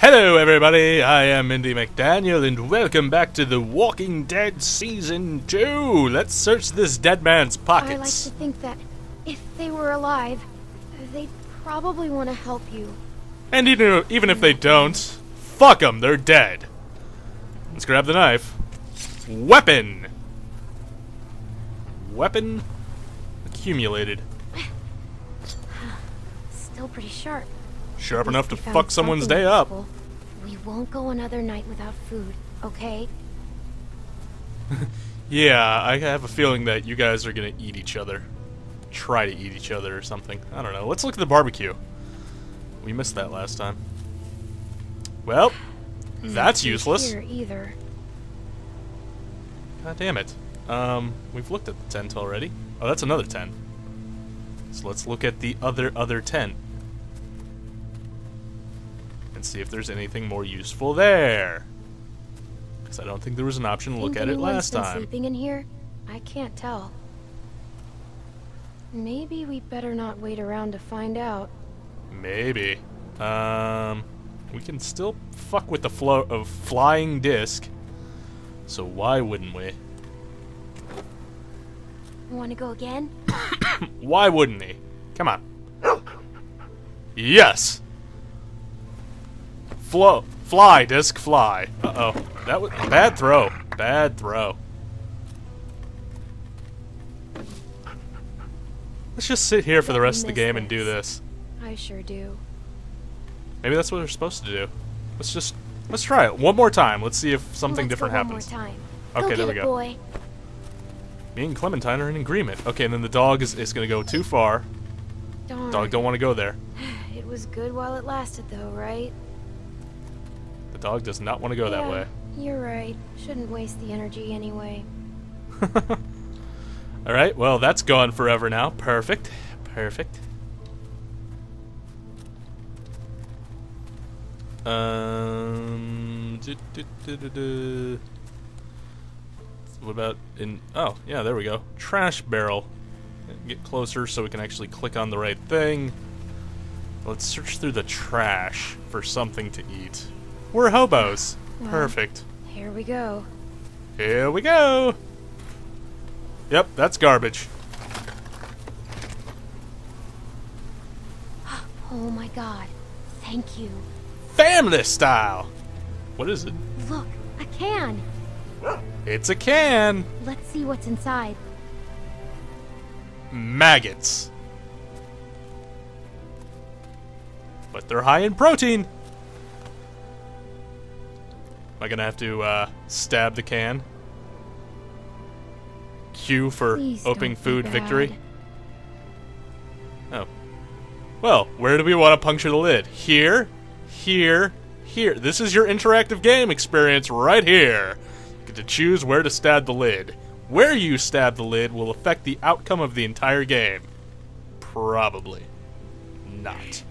Hello, everybody. I am Indy McDaniel, and welcome back to The Walking Dead Season 2. Let's search this dead man's pockets. I like to think that if they were alive, they'd probably want to help you. And even, even if they don't, fuck them, they're dead. Let's grab the knife. Weapon! Weapon accumulated. Still pretty sharp. Sharp enough to fuck someone's day up. We won't go another night without food, okay? Yeah, I have a feeling that you guys are gonna eat each other. Try to eat each other or something. I don't know. Let's look at the barbecue. We missed that last time. Well, that's useless. Either. God damn it. Um, we've looked at the tent already. Oh, that's another tent. So let's look at the other other tent. And see if there's anything more useful there. Because I don't think there was an option to look Think at it last been time. sleeping in here? I can't tell. Maybe we better not wait around to find out. Maybe. Um, we can still fuck with the flow of flying disc. So why wouldn't we? Want to go again? Why wouldn't he? Come on. Yes. Flow, fly, disc, fly. Uh oh, that was bad throw. Bad throw. Let's just sit here for the rest of the game and do this. I sure do. Maybe that's what we're supposed to do. Let's just let's try it one more time. Let's see if something Let's different happens. One more time. Okay, there we go. Boy. Me and Clementine are in agreement. Okay, and then the dog is, is gonna go too far. Darn. Dog don't want to go there. It was good while it lasted, though, right? The dog does not want to go that Yeah, way. You're right. Shouldn't waste the energy anyway. All right, well that's gone forever now. Perfect, perfect. Um, du- du- du. what about in? Oh, yeah, there we go. Trash barrel. Get closer so we can actually click on the right thing. Let's search through the trash for something to eat. We're hobos. Well. Perfect. Here we go. Here we go. Yep, that's garbage. Oh my god. Thank you. Family style. What is it? Look, a can. It's a can. Let's see what's inside. Maggots. But they're high in protein. Am I gonna have to uh, stab the can? Q for Please opening food victory. Oh. Well, where do we want to puncture the lid? Here, here, here. This is your interactive game experience right here. You get to choose where to stab the lid. Where you stab the lid will affect the outcome of the entire game. Probably. Not.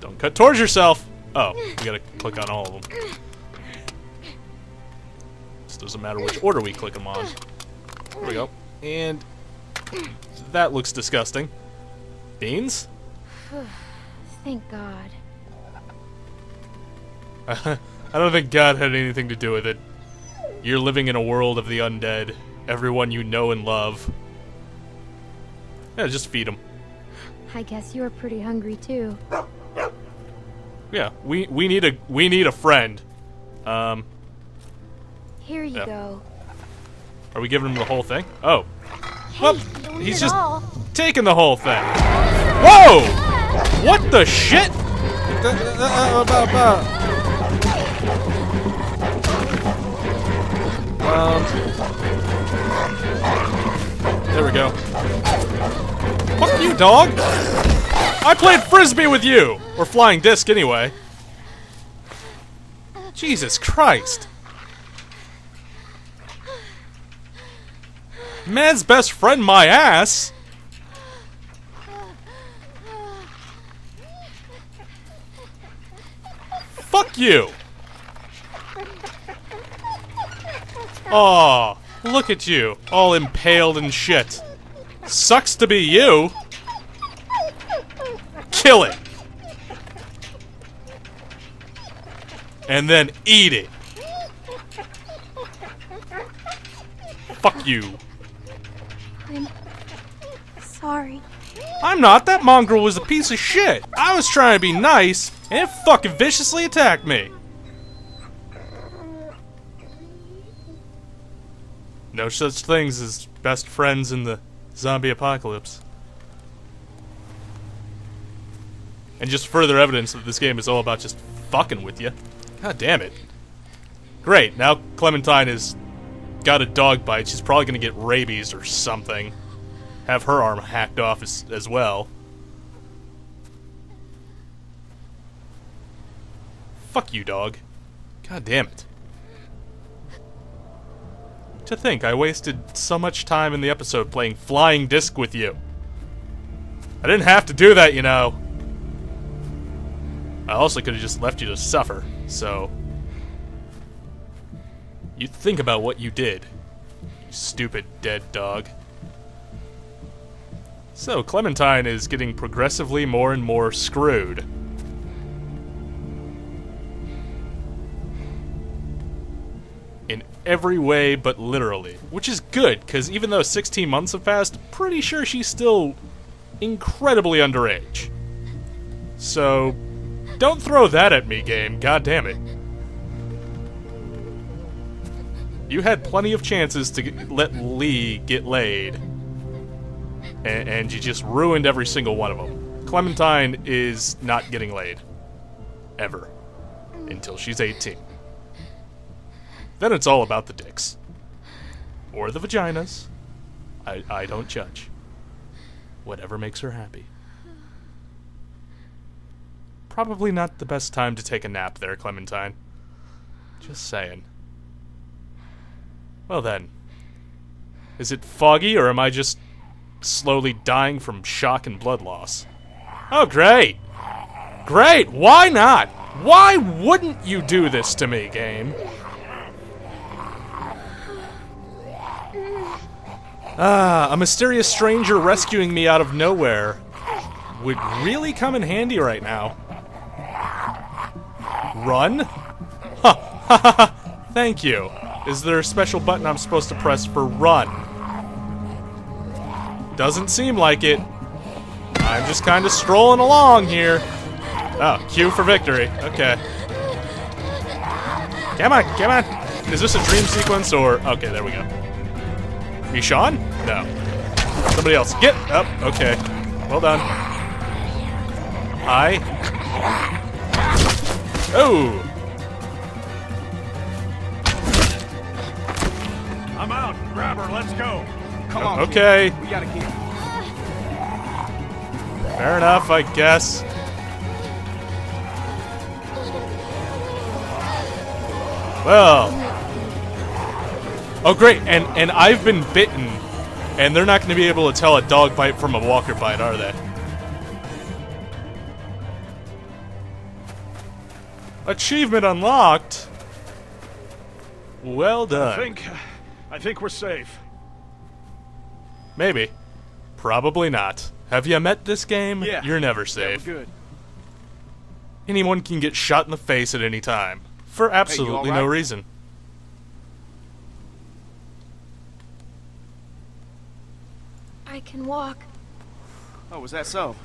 Don't cut towards yourself! Oh, you gotta click on all of them. This doesn't matter which order we click them on. There we go. And that looks disgusting. Beans? Thank God. I don't think God had anything to do with it. You're living in a world of the undead. Everyone you know and love. Yeah, just feed them. I guess you're pretty hungry too. Yeah, we we need a we need a friend. Um, Here you Yeah. go. are we giving him the whole thing? Oh, Hey, Well, don't he's just all. taking the whole thing. Whoa! What the shit? Um, there we go. Fuck you, dog! I played frisbee with you! Or flying disc, anyway. Jesus Christ. Man's best friend, my ass! Fuck you! Aw, look at you, all impaled and shit. Sucks to be you. Kill it. and then eat it. Fuck you. I'm sorry. I'm not. That mongrel was a piece of shit. I was trying to be nice, and it fucking viciously attacked me. No such things as best friends in the zombie apocalypse. And just further evidence that this game is all about just fucking with you. God damn it. Great, now Clementine has got a dog bite. She's probably gonna get rabies or something. Have her arm hacked off as, as well. Fuck you, dog. God damn it. To think, I wasted so much time in the episode playing Flying Disc with you. I didn't have to do that, you know. I also could have just left you to suffer, so. You think about what you did. You stupid dead dog. So, Clementine is getting progressively more and more screwed. In every way but literally. Which is good, because even though 16 months have passed, pretty sure she's still incredibly underage. So, don't throw that at me, game. God damn it. You had plenty of chances to let Lee get laid, and, and you just ruined every single one of them. Clementine is not getting laid. Ever. Until she's 18. Then it's all about the dicks. Or the vaginas. I, I don't judge. Whatever makes her happy. Probably not the best time to take a nap there, Clementine. Just saying. Well then. Is it foggy, or am I just slowly dying from shock and blood loss? Oh, great! Great! Why not? Why wouldn't you do this to me, game? Ah, a mysterious stranger rescuing me out of nowhere would really come in handy right now. Run? Ha ha ha ha! Thank you. Is there a special button I'm supposed to press for run? Doesn't seem like it. I'm just kind of strolling along here. Oh, Q for victory. Okay. Come on, come on. Is this a dream sequence or... Okay, there we go. Me, Sean? No. Somebody else. Get up. okay. Well done. Hi. Oh! I'm out. Grab her. Let's go. Come on. Okay. kid. We gotta get. Fair enough, I guess. Well. Oh, great. And and I've been bitten, and they're not going to be able to tell a dog bite from a walker bite, are they? Achievement unlocked. Well done. I done. think, uh, I think we're safe. Maybe. Probably not. Have you met this game? Yeah. You're never Yeah, safe. we're good. Anyone can get shot in the face at any time. For absolutely no reason. I can walk. Oh, was that so?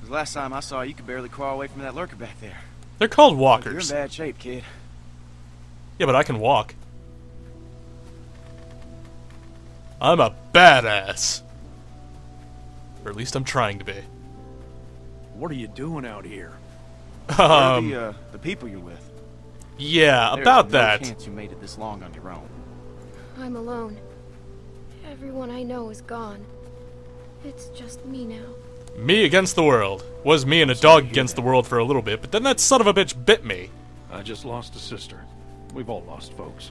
'Cause last time I saw you, you could barely crawl away from that lurker back there. They're called walkers. You're in bad shape, kid. Yeah, but I can walk. I'm a badass. Or at least I'm trying to be. What are you doing out here? Where are Um, the, uh, the people you're with? yeah, There's about no that. chance you made it this long on your own. I'm alone. Everyone I know is gone. It's just me now. Me against the world. Was me and a dog against the world for a little bit, but then that son of a bitch bit me. I just lost a sister. We've all lost folks.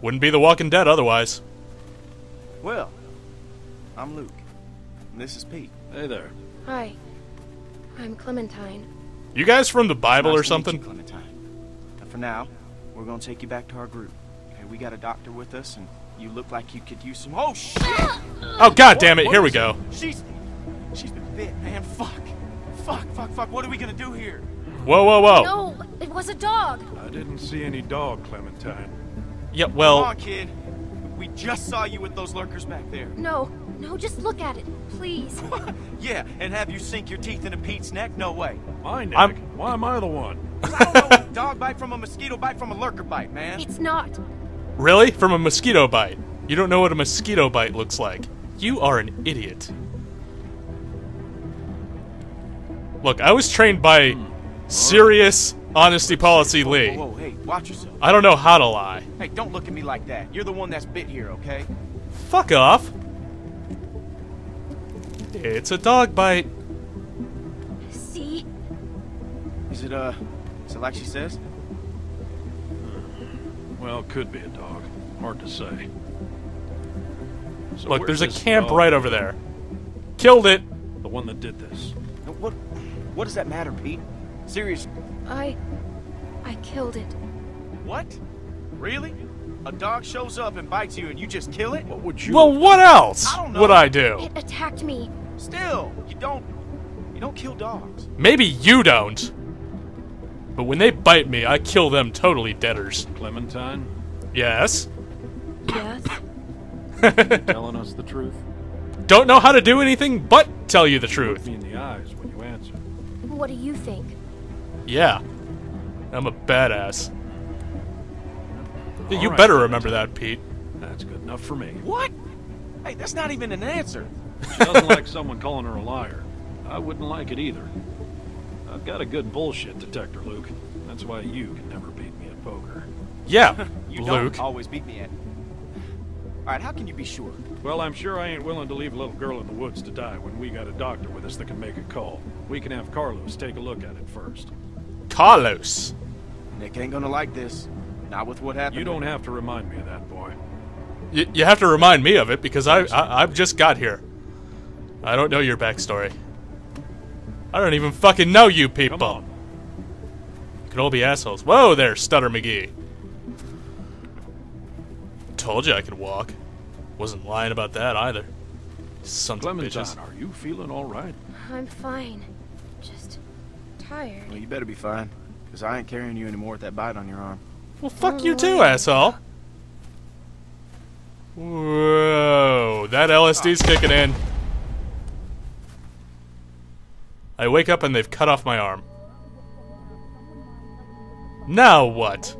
Wouldn't be The Walking Dead otherwise. Well, I'm Luke. And this is Pete. Hey there. Hi. I'm Clementine. You guys from the Bible Nice or to meet you, something? Clementine. And for now, we're gonna take you back to our group. Okay, we got a doctor with us, and you look like you could use some. Oh shit! Oh god damn it, What here we is go. She's she's been bit, man. Fuck, Fuck, fuck, fuck. What are we gonna do here? Whoa, whoa, whoa. No, it was a dog. I didn't see any dog, Clementine. Yeah, Come on, kid. We just saw you with those lurkers back there. No, no, just look at it, please. yeah, and have you sink your teeth into Pete's neck? No way. My neck? I'm- Why am I the one? I don't know. dog bite from a mosquito bite from a lurker bite, man. It's not. really? From a mosquito bite? You don't know what a mosquito bite looks like. You are an idiot. Look, I was trained by serious honesty policy Whoa, Lee. whoa, whoa, hey, watch yourself. I don't know how to lie. Hey, don't look at me like that. You're the one that's bit here, okay? Fuck off. It's a dog bite. See? Is it, uh, is it like she says? Well, could be a dog. Hard to say. So Look, there's a camp dog? right over there. Killed it. The one that did this. What, what does that matter, Pete? Seriously. I. I killed it. What? Really? A dog shows up and bites you and you just kill it? What would you? Well, what else I don't know. would I do? It attacked me. Still, you don't, you don't kill dogs. Maybe you don't. But when they bite me, I kill them totally deaders. Clementine, Yes. Yes. telling us the truth. Don't know how to do anything but tell you the truth. me in the eyes when you answer. What do you think? Yeah. I'm a badass. All you right, better remember that, Pete. That's good enough for me. What? Hey, that's not even an answer. She doesn't like someone calling her a liar. I wouldn't like it either. I've got a good bullshit detector, Luke. That's why you can never beat me at poker. Yeah, You Luke. don't always beat me at it. All right, how can you be sure? Well, I'm sure I ain't willing to leave a little girl in the woods to die when we got a doctor with us that can make a call. We can have Carlos take a look at it first. Carlos. Nick ain't gonna like this. Not with what happened. You don't have to remind me of that, boy. Y- you have to remind me of it because I, I I've just got here. I don't know your backstory. I don't even fucking know you people. Come on. You could all be assholes. Whoa there, Stutter McGee. Told you I could walk. Wasn't lying about that either. Sons of Clementine, bitches. are you feeling all right? I'm fine. Just tired. Well, you better be fine, because I ain't carrying you anymore with that bite on your arm. Well, fuck you oh, too, asshole. Whoa, that LSD's kicking in. I wake up and they've cut off my arm. Now what?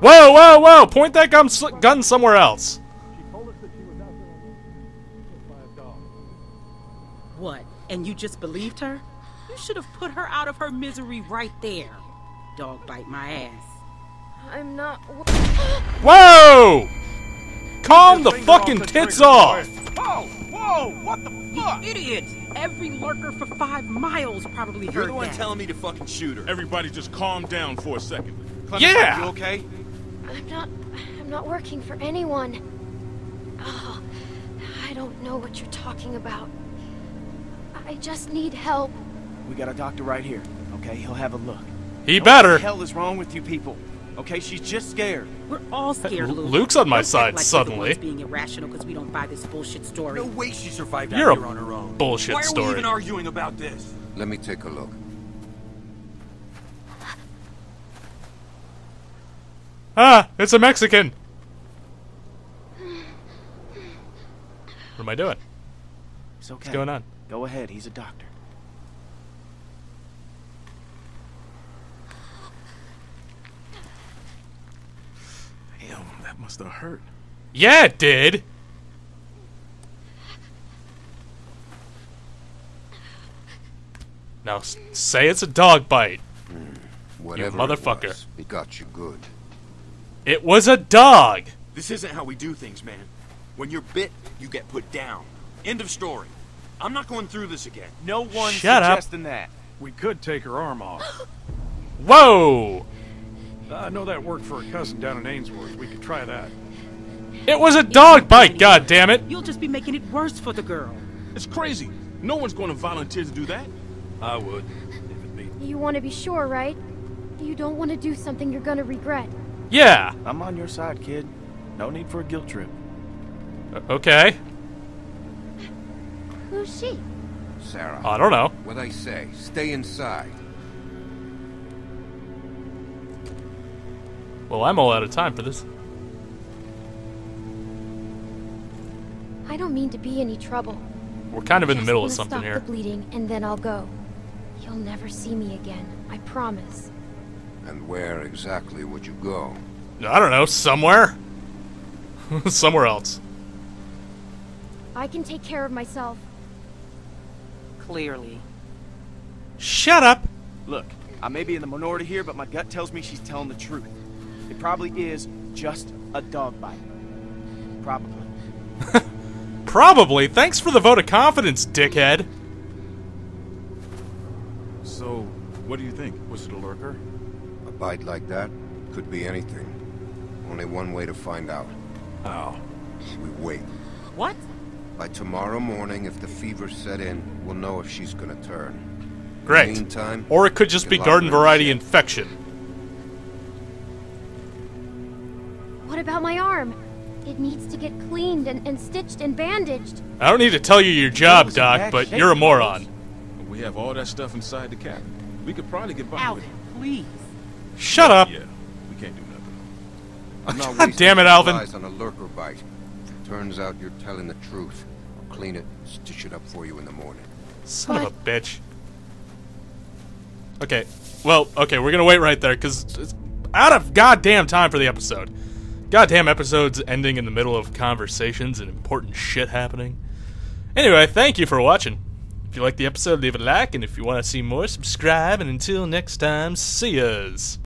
Whoa, whoa, whoa! Point that gun, gun somewhere else. What? And you just believed her? You should have put her out of her misery right there. Dog bite my ass. I'm not. Whoa! Calm the fucking tits off! Whoa! Whoa! What the fuck? Idiot! Every lurker for five miles probably You're heard the one that. telling me to fucking shoot her. Everybody just calm down for a second. Clementine, Yeah! You okay? I'm not. I'm not working for anyone. Oh, I don't know what you're talking about. I just need help. We got a doctor right here. Okay, he'll have a look. He What better. the hell is wrong with you people? Okay, she's just scared. We're all scared, Luke. Luke's on my Don't side like suddenly. being irrational because we don't buy this bullshit story. No way she survived You're a out here on her own. bullshit story. Why are story. we even arguing about this? Let me take a look. Ah, it's a Mexican. What am I doing? It's okay. What's going on? Go ahead, he's a doctor. Damn, that must have hurt. Yeah, it did. Now say it's a dog bite. Whatever motherfucker. It, was, it got you good. It was a dog. This isn't how we do things, man. When you're bit, you get put down. End of story. I'm not going through this again. No one's Shut up. suggesting that. We could take her arm off. Whoa! I know that worked for a cousin down in Ainsworth. We could try that. It was a dog bite. God damn it! You'll just be making it worse for the girl. It's crazy. No one's going to volunteer to do that. I would, if it means. You want to be sure, right? You don't want to do something you're gonna regret. Yeah. I'm on your side, kid. No need for a guilt trip. O- Okay. Who's she? Sarah. I don't know. What I say, stay inside. Well, I'm all out of time for this. I don't mean to be any trouble. We're kind of in the middle of wanna something stop here. the bleeding, and then I'll go. You'll never see me again. I promise. And where exactly would you go? I don't know, somewhere? somewhere else. I can take care of myself. Clearly. Shut up! Look, I may be in the minority here, but my gut tells me she's telling the truth. It probably is just a dog bite. Probably. Probably. Thanks for the vote of confidence, dickhead. So, what do you think? Was it a lurker? A bite like that could be anything. Only one way to find out. How? We wait. What? By tomorrow morning, if the fever set in, we'll know if she's gonna turn. Great. Meantime, Or it could just be garden variety shit. infection. What about my arm? It needs to get cleaned and, and stitched and bandaged. I don't need to tell you your job, Doc, but you're a moron. We have all that stuff inside the cabin. We could probably get by with it. please. Shut up. Yeah, we can't do nothing. I'm not God damn it, Alvin. on a lurker bite. Turns out you're telling the truth, I'll clean it, stitch it up for you in the morning. Son of a bitch. Okay, well, okay, we're gonna wait right there, because it's out of goddamn time for the episode. Goddamn episodes ending in the middle of conversations and important shit happening. Anyway, thank you for watching. If you liked the episode, leave a like, and if you want to see more, subscribe, and until next time, see yas.